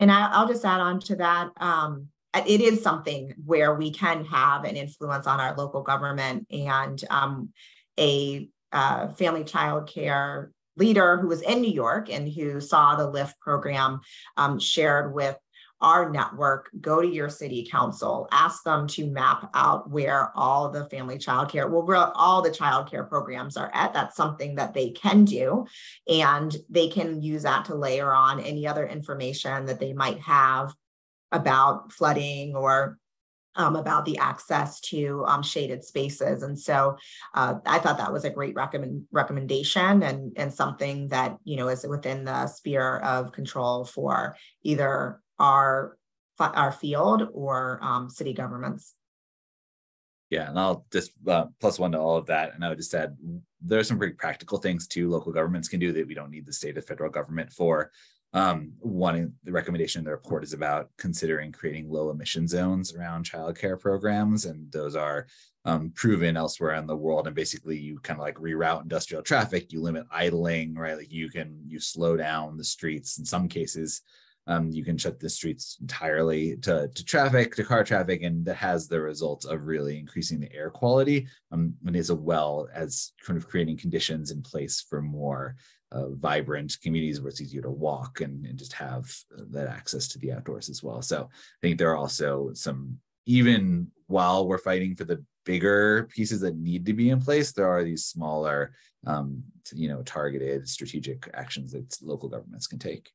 And I, will just add on to that. Um, it is something where we can have an influence on our local government and um, a uh, family child care leader who was in New York and who saw the LIFT program um, shared with our network, go to your city council, ask them to map out where all the family childcare, well, where all the childcare programs are at. That's something that they can do. And they can use that to layer on any other information that they might have about flooding or um, about the access to um, shaded spaces. And so uh, I thought that was a great recommend, recommendation and, and something that, you know, is within the sphere of control for either our our field or um, city governments. Yeah, and I'll just uh, plus one to all of that. And I would just add there are some pretty practical things too local governments can do that we don't need the state or federal government for. Um, one, the recommendation in the report is about considering creating low emission zones around childcare programs. And those are um, proven elsewhere in the world. And basically, you kind of like reroute industrial traffic, you limit idling, right? Like you can, you slow down the streets in some cases um, you can shut the streets entirely to, to traffic, to car traffic, and that has the result of really increasing the air quality um, and as well as kind of creating conditions in place for more uh, vibrant communities where it's easier to walk and, and just have that access to the outdoors as well. So I think there are also some, even while we're fighting for the bigger pieces that need to be in place, there are these smaller, um, you know, targeted strategic actions that local governments can take.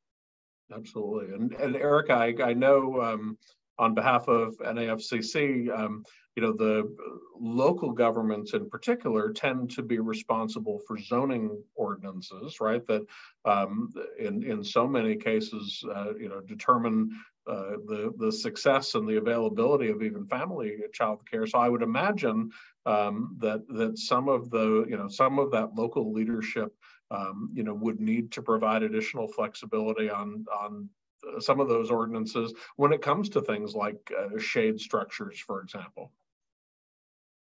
Absolutely. And, and Eric, I, I know um, on behalf of NAFCC, um, you know, the local governments in particular tend to be responsible for zoning ordinances, right? That um, in, in so many cases, uh, you know, determine uh, the the success and the availability of even family child care. So I would imagine um, that that some of the you know some of that local leadership um, you know would need to provide additional flexibility on on uh, some of those ordinances when it comes to things like uh, shade structures, for example.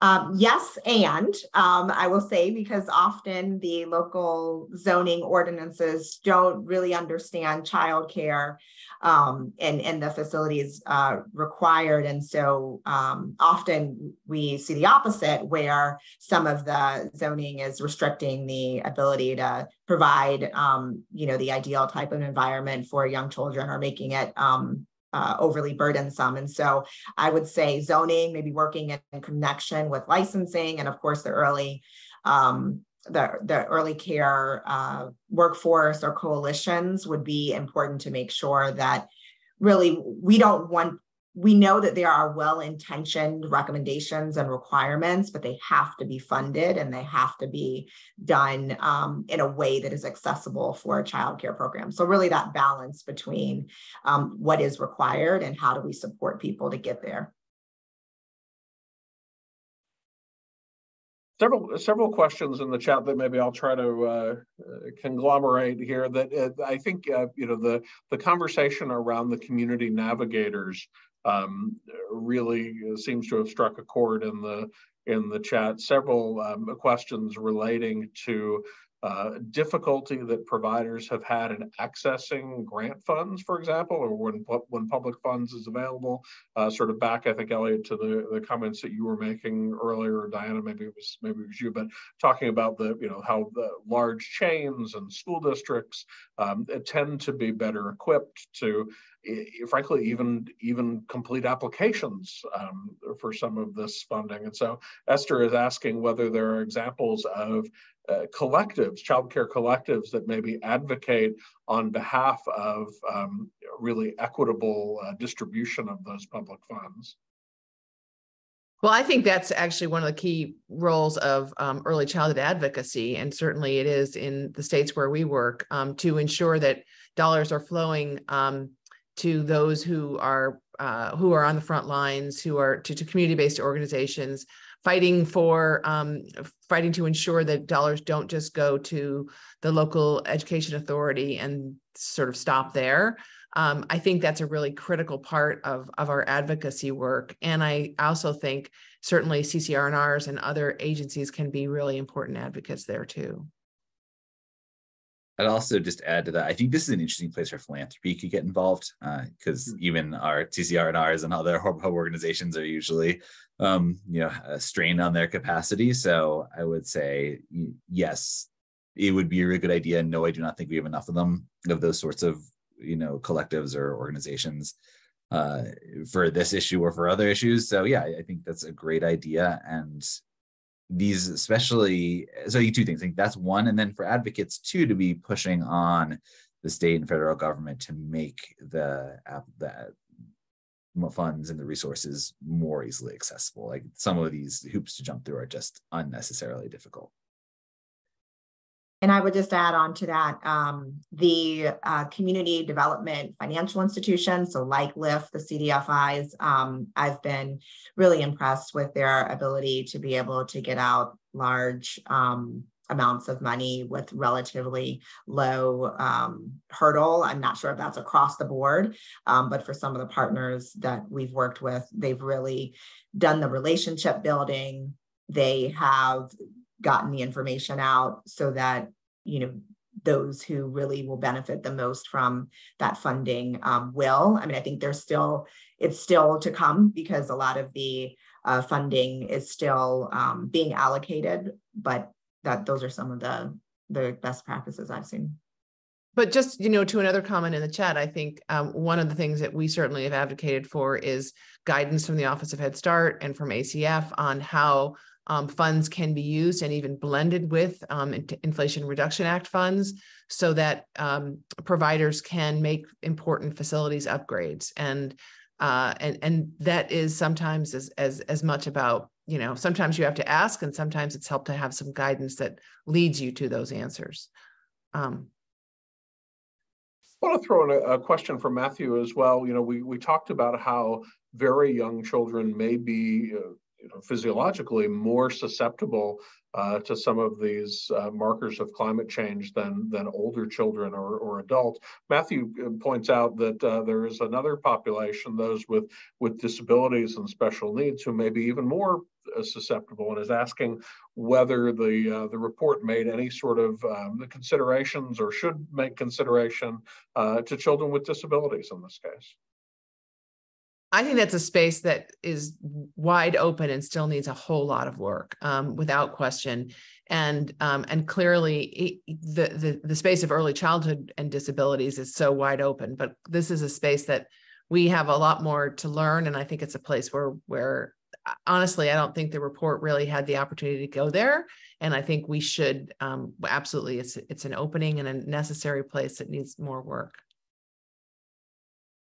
Um, yes, and um, I will say because often the local zoning ordinances don't really understand childcare um, and, and the facilities uh, required. And so um, often we see the opposite where some of the zoning is restricting the ability to provide, um, you know, the ideal type of environment for young children or making it um, uh, overly burdensome. And so I would say zoning, maybe working in connection with licensing, and of course the early um, the, the early care uh, workforce or coalitions would be important to make sure that really we don't want we know that there are well-intentioned recommendations and requirements, but they have to be funded and they have to be done um, in a way that is accessible for a child care program. So really that balance between um, what is required and how do we support people to get there. Several several questions in the chat that maybe I'll try to uh, conglomerate here. That uh, I think uh, you know the the conversation around the community navigators um, really seems to have struck a chord in the in the chat. Several um, questions relating to uh, difficulty that providers have had in accessing grant funds, for example, or when when public funds is available. Uh, sort of back, I think, Elliot, to the, the comments that you were making earlier, Diana, maybe it was maybe it was you, but talking about the you know how the large chains and school districts um, tend to be better equipped to frankly even even complete applications um, for some of this funding and so esther is asking whether there are examples of uh, collectives, childcare collectives that maybe advocate on behalf of um, really equitable uh, distribution of those public funds. Well, I think that's actually one of the key roles of um, early childhood advocacy, and certainly it is in the states where we work um, to ensure that dollars are flowing um, to those who are uh, who are on the front lines, who are to, to community-based organizations fighting for um, fighting to ensure that dollars don't just go to the local education authority and sort of stop there. Um, I think that's a really critical part of, of our advocacy work. And I also think certainly CCR&Rs and other agencies can be really important advocates there too. I'd also just add to that. I think this is an interesting place where philanthropy could get involved because uh, mm-hmm. even our CCR&Rs and other hub organizations are usually, um, you know, strained on their capacity. So I would say yes, it would be a really good idea. No, I do not think we have enough of them of those sorts of you know collectives or organizations uh, for this issue or for other issues. So yeah, I think that's a great idea and these especially so you two things think that's one and then for advocates too to be pushing on the state and federal government to make the the funds and the resources more easily accessible. Like some of these hoops to jump through are just unnecessarily difficult and I would just add on to that um, the uh, community development financial institutions, so like LIFT, the CDFIs, um, I've been really impressed with their ability to be able to get out large um, amounts of money with relatively low um, hurdle. I'm not sure if that's across the board, um, but for some of the partners that we've worked with, they've really done the relationship building. They have gotten the information out so that you know those who really will benefit the most from that funding um, will. I mean, I think there's still it's still to come because a lot of the uh, funding is still um, being allocated, but that those are some of the the best practices I've seen. but just you know to another comment in the chat i think um, one of the things that we certainly have advocated for is guidance from the office of head start and from acf on how um, funds can be used and even blended with um, inflation reduction act funds so that um, providers can make important facilities upgrades and uh, and and that is sometimes as as as much about you know sometimes you have to ask and sometimes it's helped to have some guidance that leads you to those answers um, I want to throw in a, a, question for Matthew as well. You know, we we talked about how very young children may be, uh, you know, physiologically more susceptible uh, to some of these uh, markers of climate change than than older children or, or adults. Matthew uh, points out that uh, there is another population, those with with disabilities and special needs, who may be even more susceptible and is asking whether the uh, the report made any sort of um, considerations or should make consideration uh, to children with disabilities in this case. I think that's a space that is wide open and still needs a whole lot of work, um, without question. And um, and clearly, the, the the space of early childhood and disabilities is so wide open. But this is a space that we have a lot more to learn, and I think it's a place where where honestly, I don't think the report really had the opportunity to go there. And I think we should um, absolutely, it's, it's an opening and a necessary place that needs more work.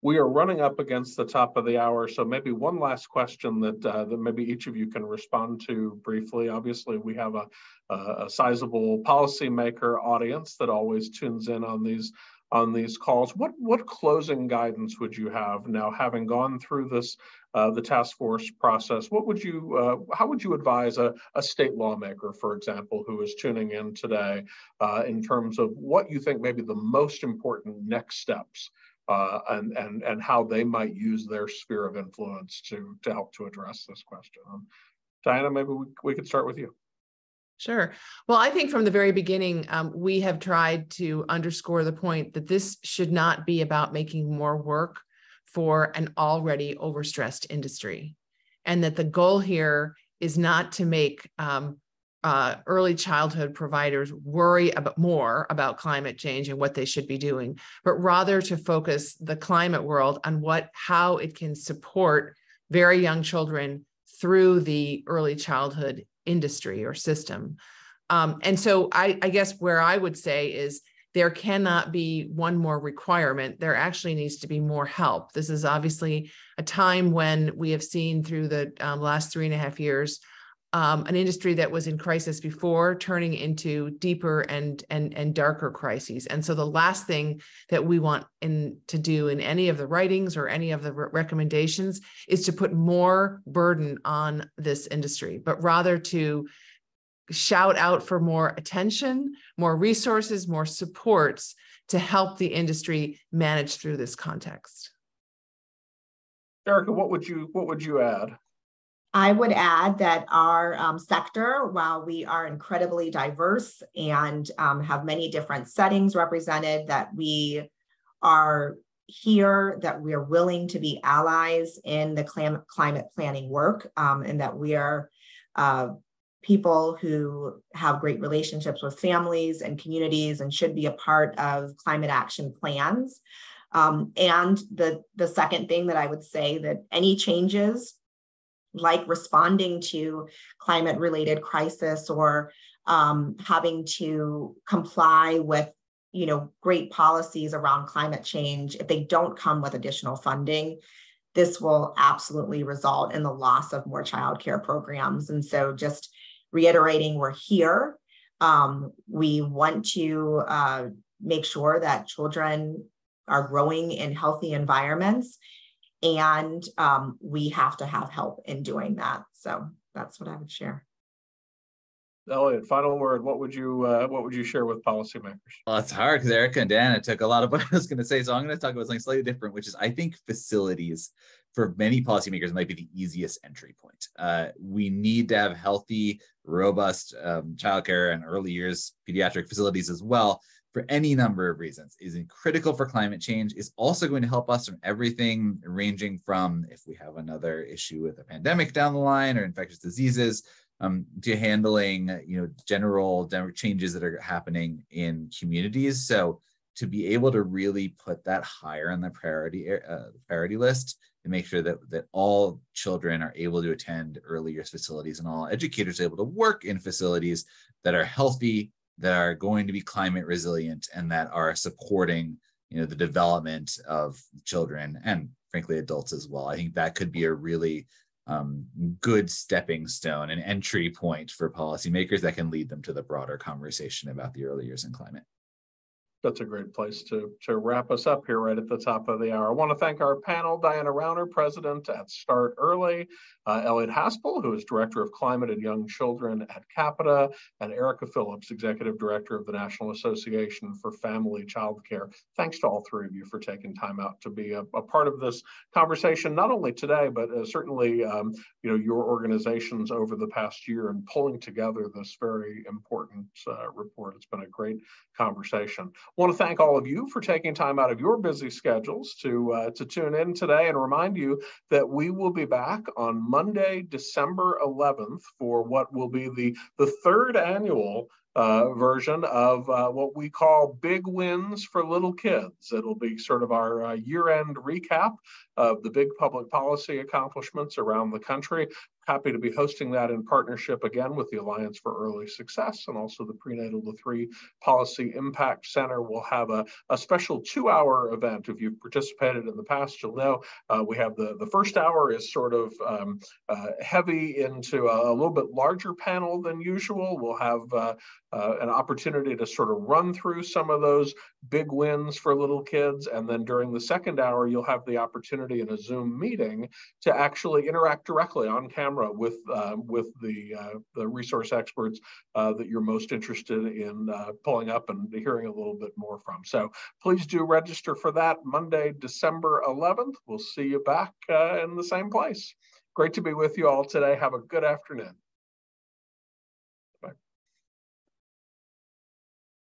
We are running up against the top of the hour, so maybe one last question that uh, that maybe each of you can respond to briefly. Obviously, we have a, a, a sizable policymaker audience that always tunes in on these on these calls. What what closing guidance would you have now, having gone through this uh, the task force process? What would you uh, how would you advise a, a state lawmaker, for example, who is tuning in today, uh, in terms of what you think maybe the most important next steps? Uh, and and and how they might use their sphere of influence to to help to address this question. Um, Diana, maybe we, we could start with you. Sure. Well, I think from the very beginning, um, we have tried to underscore the point that this should not be about making more work for an already overstressed industry. And that the goal here is not to make um, uh, early childhood providers worry about more about climate change and what they should be doing, but rather to focus the climate world on what how it can support very young children through the early childhood industry or system. Um, and so I, I guess where I would say is there cannot be one more requirement. There actually needs to be more help. This is obviously a time when we have seen through the um, last three and a half years um, an industry that was in crisis before turning into deeper and and and darker crises. And so the last thing that we want in to do in any of the writings or any of the re- recommendations is to put more burden on this industry, but rather to shout out for more attention, more resources, more supports to help the industry manage through this context. Erica, what would you what would you add? I would add that our um, sector, while we are incredibly diverse and um, have many different settings represented, that we are here, that we are willing to be allies in the clim- climate planning work, um, and that we are uh, people who have great relationships with families and communities and should be a part of climate action plans. Um, and the, the second thing that I would say that any changes like responding to climate related crisis or um, having to comply with you know great policies around climate change if they don't come with additional funding this will absolutely result in the loss of more childcare programs. And so just reiterating we're here. Um, we want to uh, make sure that children are growing in healthy environments and um, we have to have help in doing that. So that's what I would share. Elliot, final word. What would you uh, what would you share with policymakers? Well, it's hard because Erica and Dana took a lot of what I was going to say. So I'm going to talk about something slightly different, which is I think facilities for many policymakers might be the easiest entry point. Uh, we need to have healthy, robust um, childcare and early years pediatric facilities as well for any number of reasons. Is critical for climate change. Is also going to help us from everything ranging from if we have another issue with a pandemic down the line or infectious diseases um, to handling you know general changes that are happening in communities. So to be able to really put that higher on the priority uh, priority list and make sure that that all children are able to attend early years facilities and all educators are able to work in facilities that are healthy that are going to be climate resilient and that are supporting you know the development of children and frankly adults as well. I think that could be a really um, good stepping stone and entry point for policymakers that can lead them to the broader conversation about the early years in climate that's a great place to, to wrap us up here right at the top of the hour. I want to thank our panel, Diana Rauner, President at Start Early, uh, Elliot Haspel, who is Director of Climate and Young Children at Capita, and Erica Phillips, Executive Director of the National Association for Family Childcare. Thanks to all three of you for taking time out to be a, a part of this conversation, not only today, but uh, certainly um, you know your organizations over the past year and pulling together this very important uh, report. It's been a great conversation. I want to thank all of you for taking time out of your busy schedules to uh, to tune in today and remind you that we will be back on Monday, December 11th for what will be the the third annual uh, version of uh, what we call Big Wins for Little Kids. It'll be sort of our uh, year end recap of the big public policy accomplishments around the country happy to be hosting that in partnership again with the Alliance for Early Success and also the Prenatal to Three Policy Impact Center. We'll have a, a special two hour event. If you've participated in the past, you'll know uh, we have the, the first hour is sort of um, uh, heavy into a, a, little bit larger panel than usual. We'll have uh, uh, an opportunity to sort of run through some of those big wins for little kids. And then during the second hour, you'll have the opportunity in a Zoom meeting to actually interact directly on camera with, uh, with the, uh, the resource experts uh, that you're most interested in uh, pulling up and hearing a little bit more from. So please do register for that Monday, December 11th. We'll see you back uh, in the same place. Great to be with you all today. Have a good afternoon.